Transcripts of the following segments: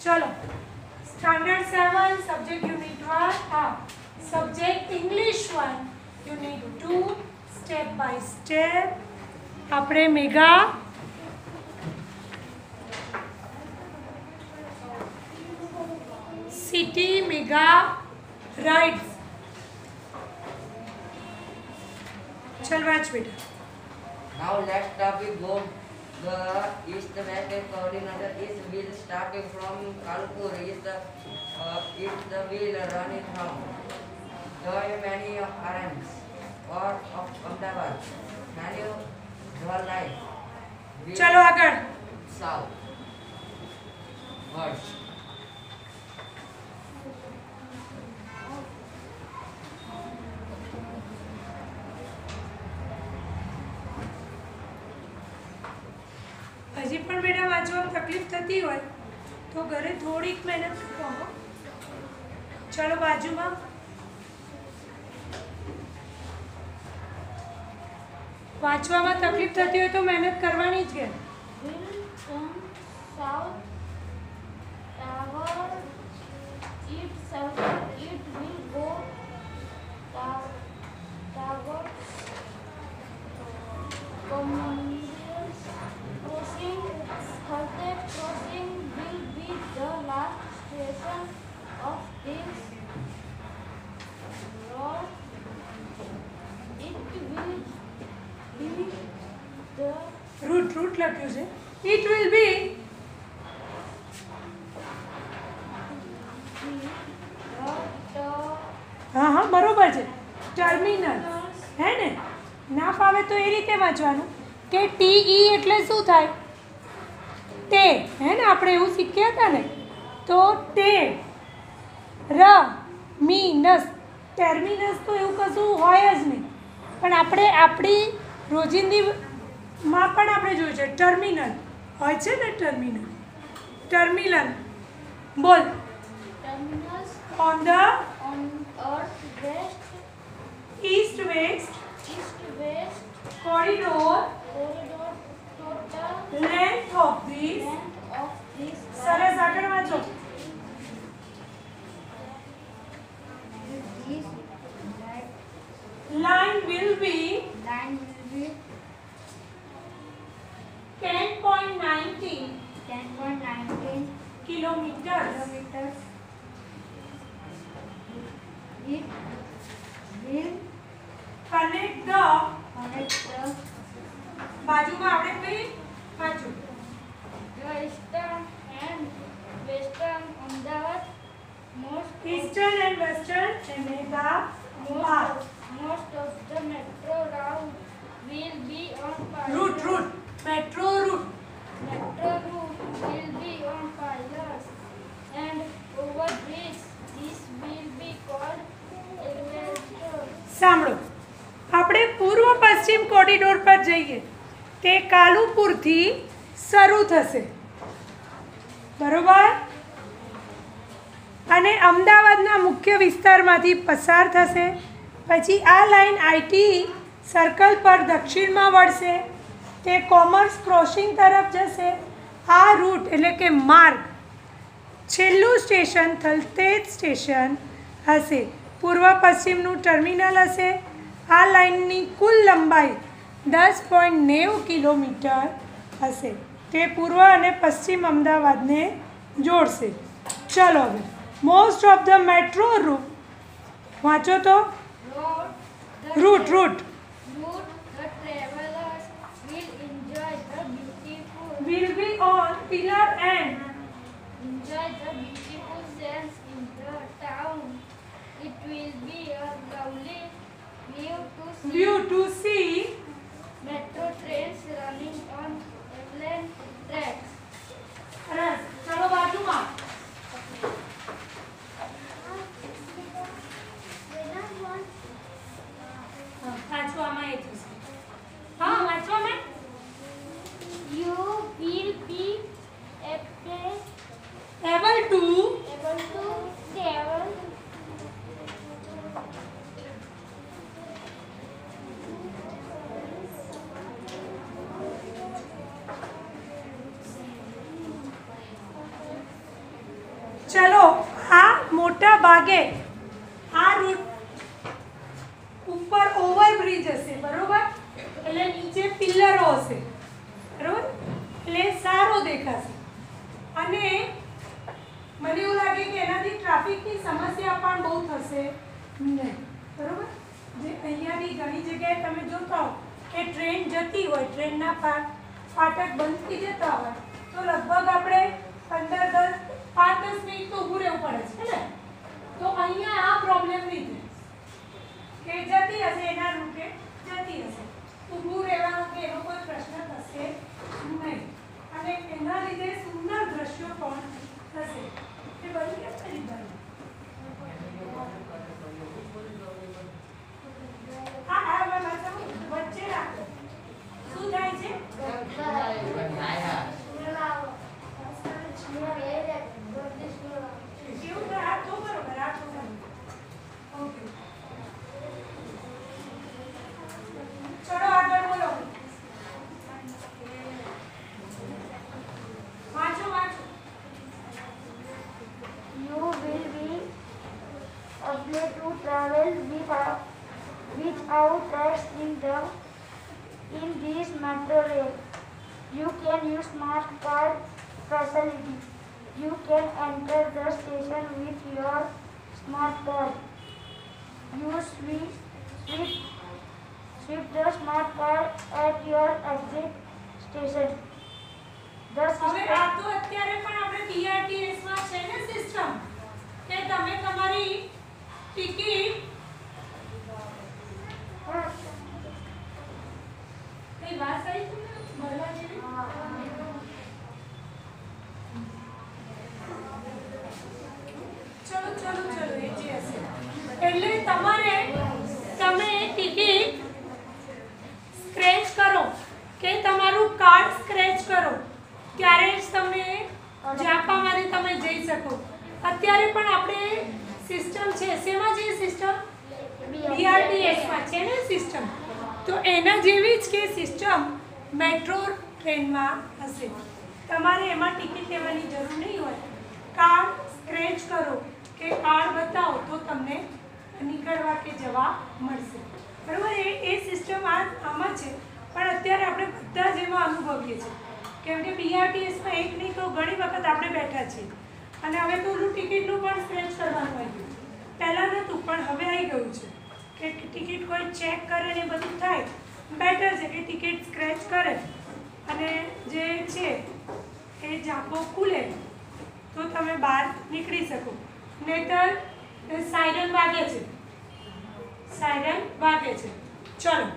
ચલો standard seven subject unit one હા subject English one unit two step by step આપણે mega city mega rides ચલ વાંચ બેટા Now let's topic go The east back coordinator is wheel starting from Kanpur is the uh, is the wheel running from the many arms or of Ahmedabad. Menu the life. चलो आगे. South. Words. પણ madam વાંચવામાં તકલીફ થતી હોય, તો ઘરે થોડીક મહેનત કરો ચલો બાજુમાં. વાંચવામાં તકલીફ થતી હોય તો મહેનત કરવાની જ કે. Will રૂટ રૂટ લખ્યું છે. ઇટ વિલ બી હા હા બરોબર છે. ટર્મિનલ હે ને? ના ફાવે તો એ રીતે વાંચવાનું. કે ટી ઈ એટલે શું થાય? તે. હે ને? આપણે એવું શીખ્યા હતા ને? તો તે. ર મી નસ. ટર્મિનસ તો એવું કશું હોય જ નહીં. પણ આપણે આપણી રોજિંદીમાં પણ આપણે જોયું છે. ટર્મિનલ. હોય છે ને ટર્મિનલ? ટર્મિનલ બોલ. On the east east west corridor corridor total length of this length of this સરસ આગળ વાંચો this line will be line will 10.19 be 10.19 kilometers kilometers it will connect the connect the બાજુમાં આપણે કઈ વાંચું the eastern and western Ahmedabad most eastern and western Ahmedabad most, most of the metro route will be on pilots. route route metro route Metro route will be on pilots and overbridge. This will be called elevator. સાંભળો. આપણે પૂર્વ પશ્ચિમ corridor પર જઈએ. તે કાલુપુરથી શરૂ થશે. બરોબર? અને અમદાવાદના મુખ્ય વિસ્તારમાંથી પસાર થશે. પછી આ લાઈન આઈટી સર્કલ પર દક્ષિણમાં વળશે. તે કોમર્સ ક્રોસિંગ તરફ જશે. આ રૂટ એટલે કે માર્ગ છેલ્લું સ્ટેશન થલતેજ સ્ટેશન હશે. પૂર્વ પશ્ચિમનું ટર્મિનલ હશે. આ લાઇનની કુલ લંબાઈ દસ પોઈન્ટ નેવું કિલોમીટર હશે. તે પૂર્વ અને પશ્ચિમ અમદાવાદને જોડશે. ચલો હવે most of the metro route વાંચો તો? Route route. Will be on pillar and enjoy the beautiful scenes will be a lovely view to see. View to see Metro trains running on airplane tracks. સરસ ચલો બાજુમાં હા, વાંચવામાં એ થશે હા વાંચવામાં You will be able able to able to travel ચલો આ મોટા ભાગે આ રૂટ ઉપર ઓવરબ્રિજ હશે, બરોબર? એટલે નીચે પિલ્લરો હશે, બરોબર? એટલે સારો દેખાશે. અને મને એવું લાગે કે એનાથી ટ્રાફિકની સમસ્યા પણ બહુ થશે. નહીં, બરોબર? જે અહીંયાની ઘણી જગ્યાએ તમે જોતા હો કે ટ્રેન જતી હોય, ટ્રેનના ફાટક બંધ થઈ જતા હોય, તો લગભગ આપણે You can use smart card facility. You can enter the station with your smart card. You sweep, sweep, sweep the smart card at your exit station. The હવે system આ તો અત્યારે પણ આપણે BRTS માં છે ને સિસ્ટમ કે તમે તમારી ટિકિટ જઈ શકો. અત્યારે પણ આપણે સિસ્ટમ છે, શેમાં છે સિસ્ટમ બીઆરટીએસમાં છે ને સિસ્ટમ તો એના જેવી જ કે સિસ્ટમ મેટ્રો ટ્રેનમાં હશે. તમારે એમાં ટિકિટ લેવાની જરૂર નહીં હોય. કાર્ડ સ્ક્રેચ કરો કે કાર્ડ બતાવો તો તમને નીકળવા કે જવા મળશે. બરાબર? એ એ સિસ્ટમ આ, આમાં છે. પણ અત્યારે આપણે બધા જ એમાં અનુભવીએ છીએ. કેમ કે બીઆરટીએસમાં એક નહીં તો ઘણી વખત આપણે બેઠા છીએ. અને હવે તો ટિકિટનું પણ સ્ક્રેચ કરવાનું આવી પહેલાં નહોતું પણ હવે આવી ગયું છે. કે ટિકિટ કોઈ ચેક કરે ને બધું થાય બેટર છે કે ટિકિટ સ્ક્રેચ કરે. અને જે છે એ જાપો ખુલે તો તમે બહાર નીકળી શકો. નહીતર સાયરન વાગે છે. સાયરન વાગે છે. ચલો.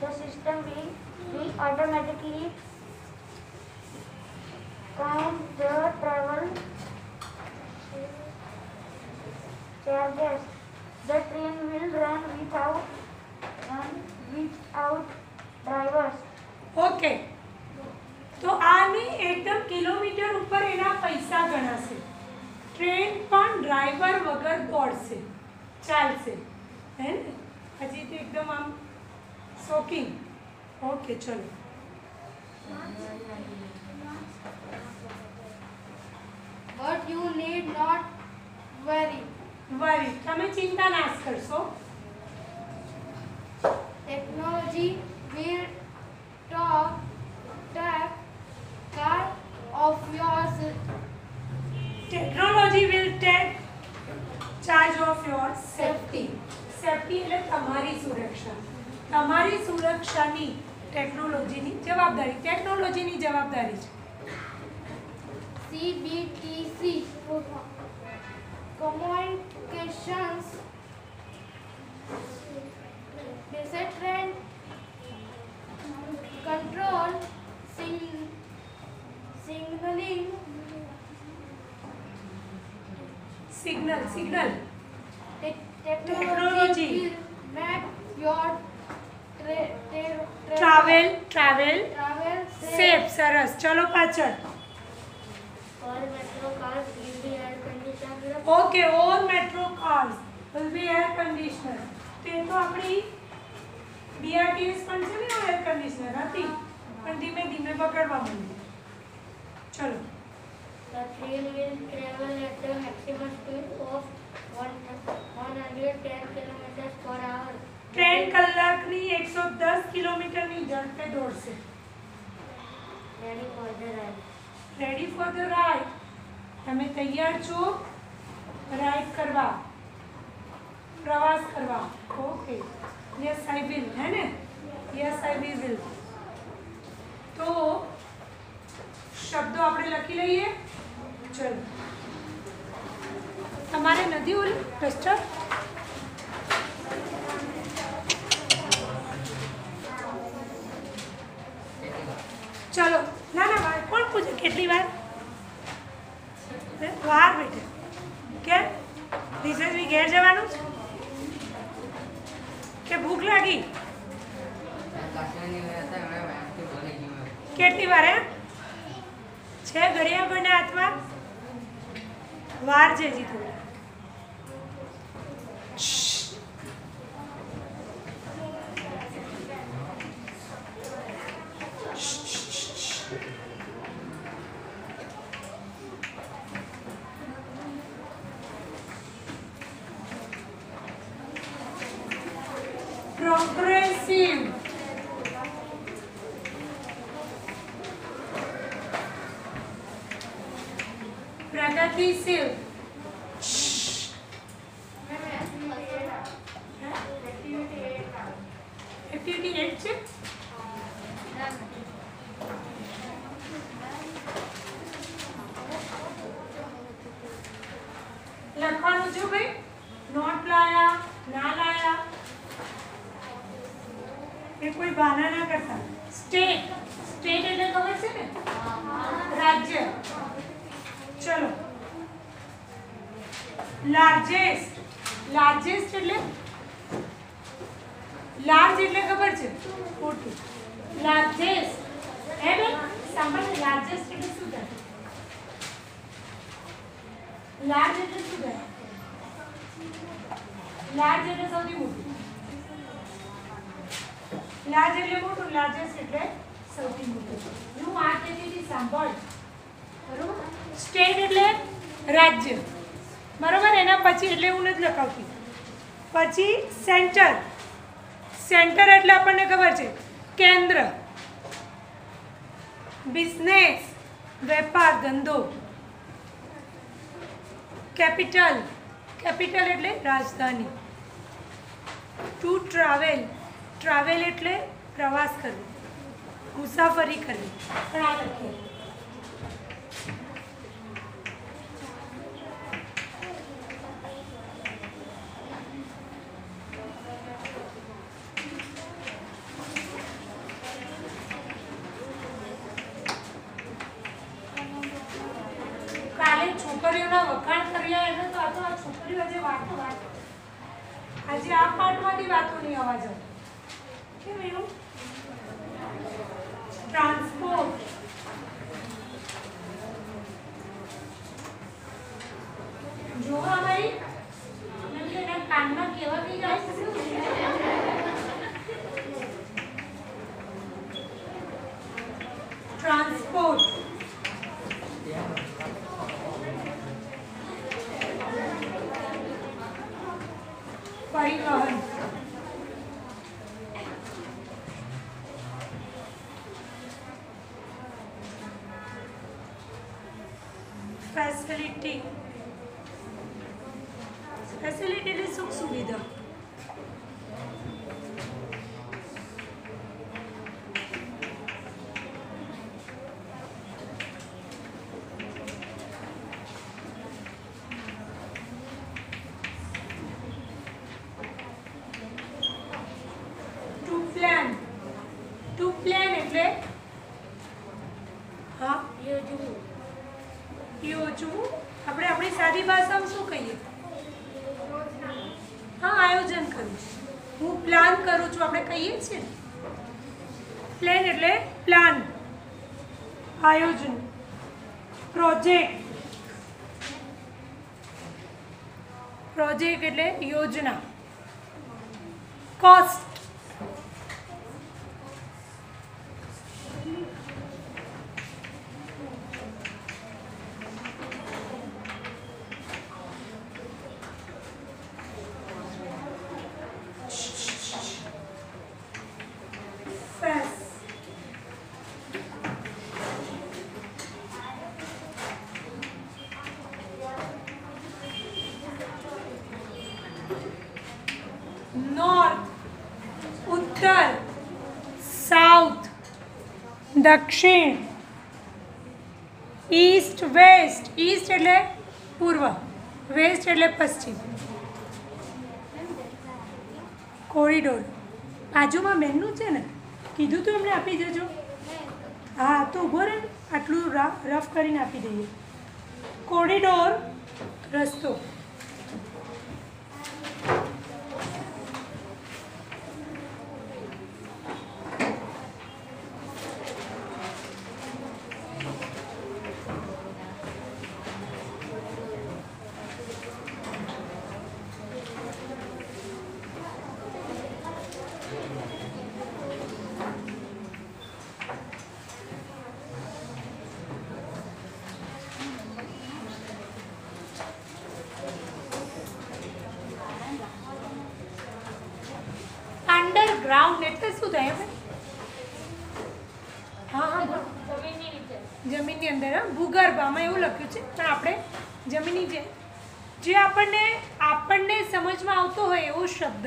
The system will, will count the travel charges. The train will run without run without drivers. Okay તો આની એકદમ કિલોમીટર ઉપર એના પૈસા ગણાશે. ટ્રેન પણ ડ્રાઈવર વગર દોડશે. ચાલશે. હે ને? હજી તો એકદમ આમ શોકિંગ ઓકે ચલો. But you need not worry. Worry તમે ચિંતા ના કરશો Technology will talk, take car of yours. Technology will take charge of your safety. Safety એટલે તમારી સુરક્ષા તમારી સુરક્ષાની ટેકનોલોજીની જવાબદારી ટેકનોલોજીની જવાબદારી છે સી communications tra- tra- travel travel travel. Safe સરસ ચલો પાછળ All metro cars will be air conditioned. Okay all metro cars will be air conditioner તે તો આપણી બીઆરટીએસ પણ છે ને એર કન્ડિશનર હતી પણ ધીમે ધીમે બગડવા માંડી ચલો The train will travel the maximum speed of one, 110 kilometers per hour. Train કલાકની એકસો દસ કિલોમીટરની ઝડપે દોડશે Ready for the ride. Ready for the ride તમે તૈયાર છો રાઈડ કરવા પ્રવાસ કરવા ઓકે યસ આઈ વિલ હે ને યસ આઈ વી વિલ તો શબ્દો આપણે લખી લઈએ. ચલો. તમારે નથી ઓલું? ડસ્ટર ચલો. ના ના વાર કોણ પૂછે? કેટલી વાર? વાર બેઠે. કે રિસેસની ઘેર જવાનું કે ભૂખ લાગી? કેટલી વાર એમ છે? ઘડિયા કોઈના હાથમાં? વાર હજી થોડી. Progressive Priscila. લાર્જેસ્ટ એટલે લાર્જ એટલે ખબર છે? મોટું લાર્જેસ્ટ હે બેન સાંભળ લાર્જેસ્ટ એટલે શું થાય? લાર્જ એટલે શું થાય? લાર્જ એટલે સૌથી મોટું. લાર્જ એટલે મોટું લાર્જેસ્ટ એટલે સૌથી મોટું. હું આ કહેતી હતી સાંભળ. બરોબર? સ્ટેટ એટલે રાજ્ય. બરોબર? એના પછી એટલે હું નથી લખાવતી. પછી સેન્ટર. સેન્ટર એટલે આપણને ખબર છે કેન્દ્ર. બિઝનેસ, વેપાર, ધંધો. કેપિટલ. કેપિટલ એટલે રાજધાની. ટુ ટ્રાવેલ ટ્રાવેલ એટલે પ્રવાસ કરવો. મુસાફરી કરવી. પણ આ લખીએ transport યોજવું આપણે આપણી સાદી ભાષામાં શું કહીએ? હા, આયોજન કરવું હું પ્લાન કરું છું, આપણે કહીએ છીએ ને? પ્લાન એટલે પ્લાન આયોજન. પ્રોજેક્ટ પ્રોજેક્ટ એટલે યોજના. કોસ્ટ ઉત્તર, સાઉથ, દક્ષિણ, ઈસ્ટ, વેસ્ટ. ઈસ્ટ એટલે પૂર્વ, વેસ્ટ એટલે પશ્ચિમ. કોરિડોર. બાજુમાં બેનનું છે ને, કીધું તું એમને આપી દેજો. હા, તો ઊભો રહે, આટલું રફ કરીને આપી દઈએ. કોરિડોર, રસ્તો. અંડરગ્રાઉન્ડ એટલે શું થાય હવે હા હા જમીનની અંદર ભૂગર્ભ આમાં એવું લખ્યું છે. પણ આપણે જમીનની જે જે આપણને આપણને સમજમાં આવતો હોય એવો શબ્દ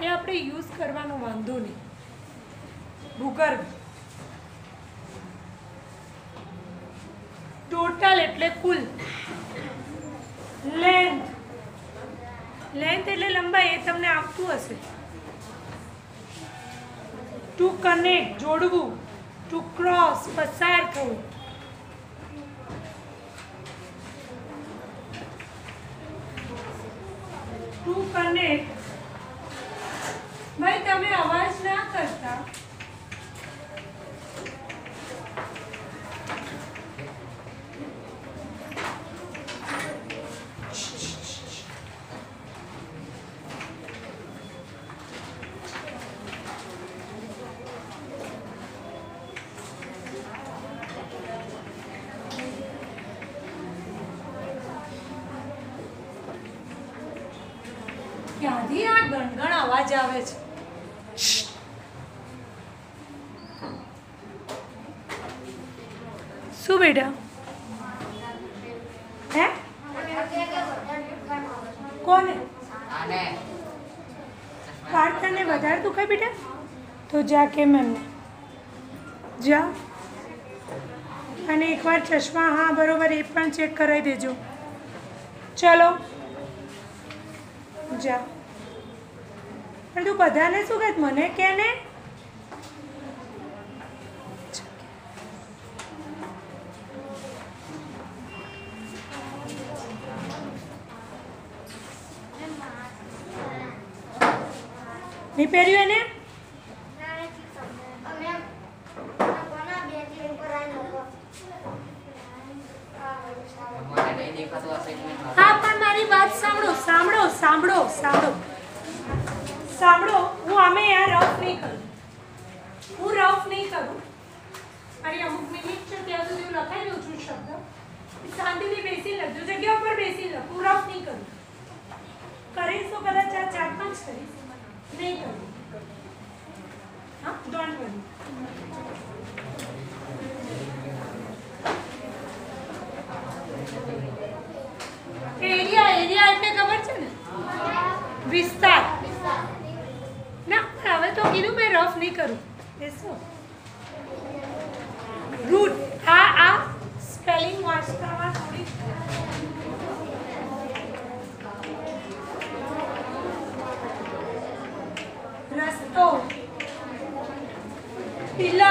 એ આપણે યુઝ કરવાનો વાંધો નહીં. ભૂગર્ભ. ટોટલ એટલે કુલ લેન્થ લેન્થ એટલે લંબાઈ એ તમને આવતું હશે ટુ કનેક્ટ જોડવું ટુ ક્રોસ પસાર થવું ટુ કનેક્ટ ભાઈ તમે અવાજ ના કરતા ક્યાંથી આ ગણગણ અવાજ આવે છે શું બેટા? હે? કોને? આને. વાર્તાને વધારે દુખાય બેટા? તો જા કેમ એમને જા. અને એકવાર ચશ્મા હા બરોબર એ પણ ચેક કરાવી દેજો. ચલો. જા. પણ તું બધાને શું કહે? મને કે ને? નહીં પહેર્યું એને? હા, પણ મારી વાત સાંભળો સાંભળો સાંભળો સાંભળો. સાંભળો, હું આમે આ રફ નહીં કરું. હું રફ નહીં કરું. મારી અમુક મિનિટ છે, ત્યાં સુધી હું લખાઈ દઉં છું શબ્દ. શાંતિથી બેસી લખજો જગ્યા ઉપર બેસી લખ રફ નહીં કરું. કરીશ તો કદાચ આ ચાર પાંચ કરીશ. નહીં કરું હા ડોન્ટ વરી એરિયા એરિયા એટલે ખબર છે ને વિસ્તાર ના પણ હવે તો કીધું મેં રફ નહીં કરું બેસો રૂટ આ આ સ્પેલિંગ વાંચતામાં થોડી İlla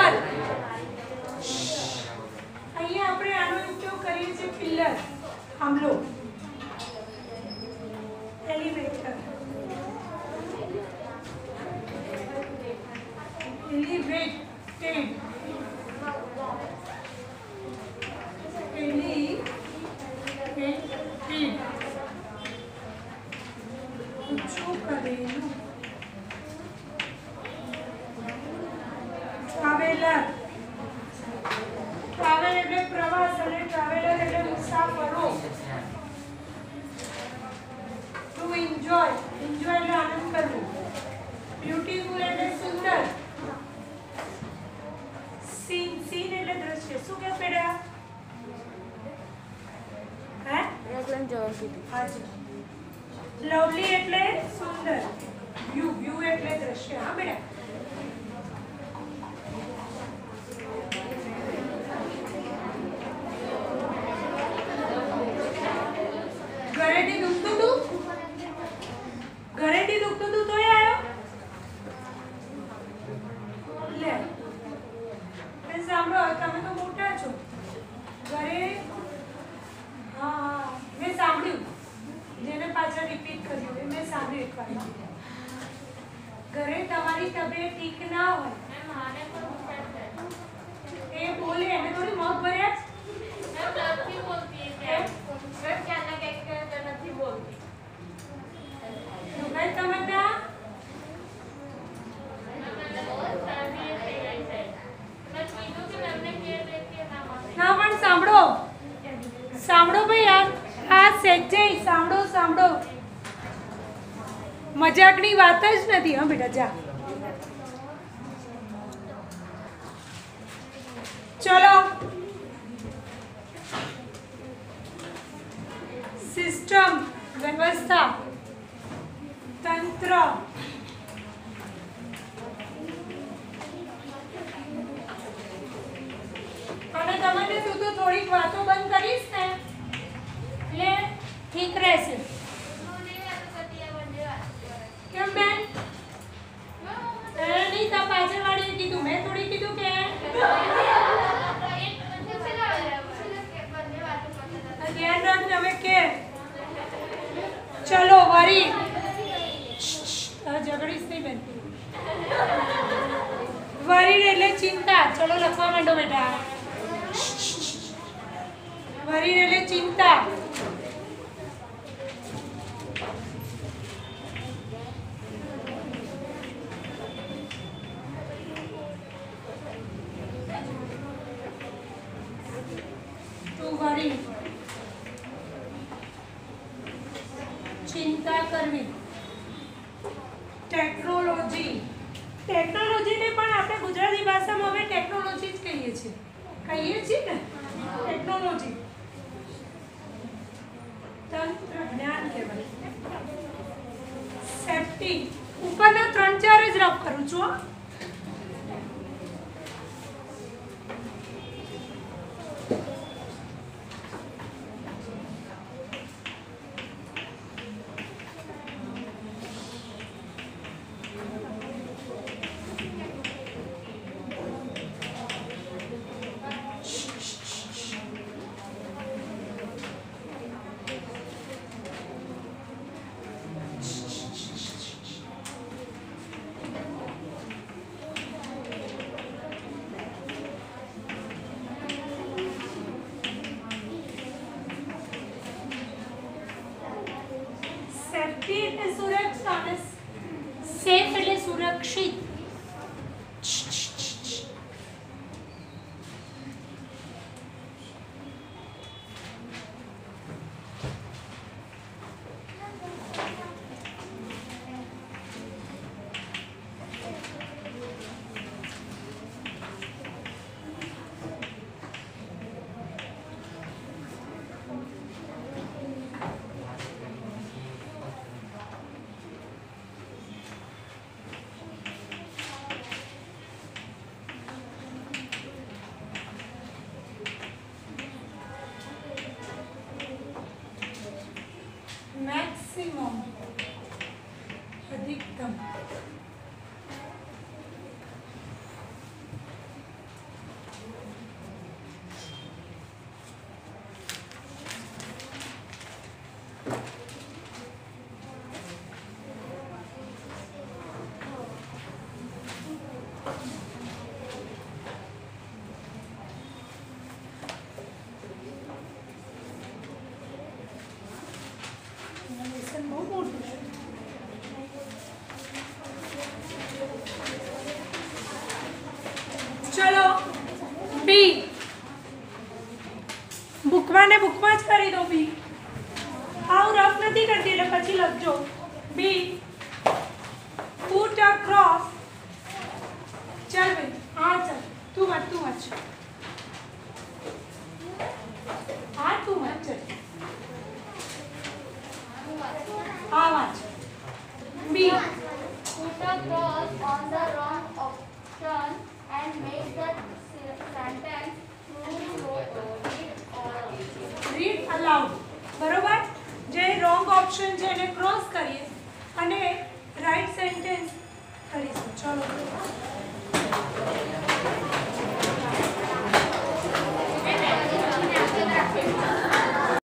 હાજી. લવલી એટલે સુંદર. વ્યૂ વ્યૂ એટલે દ્રશ્ય. હા બેટા? વાત જ નથી હા બેટા જા. ચિંતા કરવી. ટેકનોલોજી ટેકનોલોજીને પણ આપણે ગુજરાતી ભાષામાં હવે ટેકનોલોજી જ કહીએ છીએ. કહીએ છીએ ને? ટેકનોલોજી તંત્ર જ્ઞાન કહેવાય. સેફટી ઉપરના ત્રણ ચાર જ રફ કરું છું ભૂખવાને ભૂખવા જ કરી દો બી આવું રફ નથી કરતી એટલે પછી લખજો બી પુટ અ ક્રોસ ચાલ ભાઈ હા ચાલ તું મત તું મત હા તું મત ચાલ How much? B. Put a cross on the wrong option and make the mount બરોબર? જે રોંગ ઓપ્શન છે એને ક્રોસ કરીએ અને રાઈટ સેન્ટેન્સ કરીશું. ચલો.